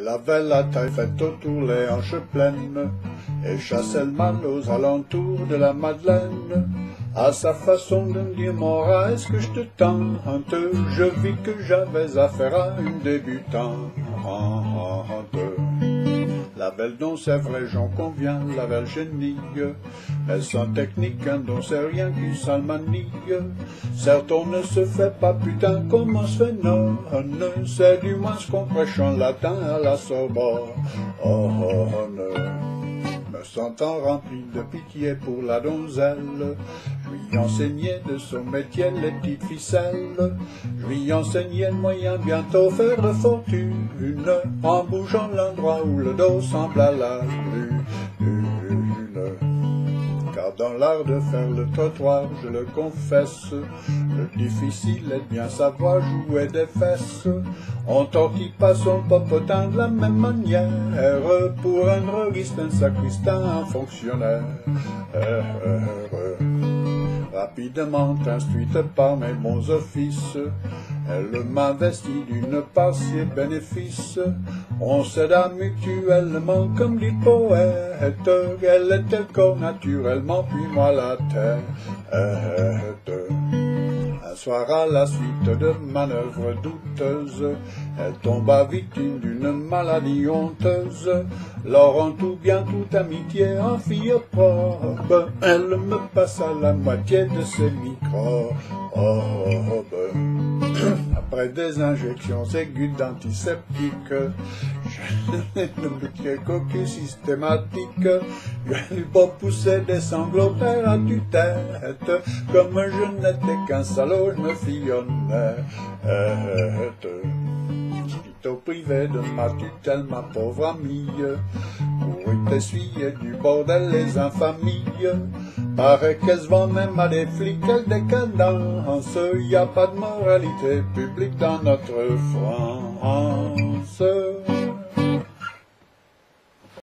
Elle avait la taille faite autour les hanches pleines, et chassait le mal aux alentours de la Madeleine. À sa façon de me dire, Mora, est-ce que je te tente Je vis que j'avais affaire à une débutante. La belle dont c'est vrai, j'en conviens, la belle génie. Mais sans technique, un don c'est rien qu'une sale manie. Certes, on ne se fait pas putain, comment se fait non C'est du moins ce qu'on prêche en latin à la Sorbonne. Oh, oh, oh, Me sentant rempli de pitié pour la donzelle, lui enseignais de son métier les petites ficelles. Je lui enseignais le moyen bientôt faire de fortune, en bougeant l'endroit où le dos semble à la lune. Dans l'art de faire le trottoir, je le confesse, le difficile est bien savoir jouer des fesses. On tortille pas son popotin de la même manière, pour un droguiste, un sacristain, un fonctionnaire. Rapidement instruite par mes bons offices, elle m'investit d'une part ses bénéfices. On s'aide mutuellement comme dit poète. Elle était corps naturellement, puis moi la tête. Un soir à la suite de manœuvres douteuses, elle tomba victime d'une maladie honteuse. Laurent tout bien toute amitié en fille probe, elle me passa la moitié de ses microbes. Après des injections aiguës d'antiseptiques, je n'ai qu'aucune systématique. Je lui poussé des sanglots à tue-tête. Comme je n'étais qu'un salaud, je me fionnais au privé de ma tutelle, ma pauvre amie, pour t'essuyer du bordel les infamies. Qu'elle se vend même à des flics, elle décadence, y a pas de moralité publique dans notre France.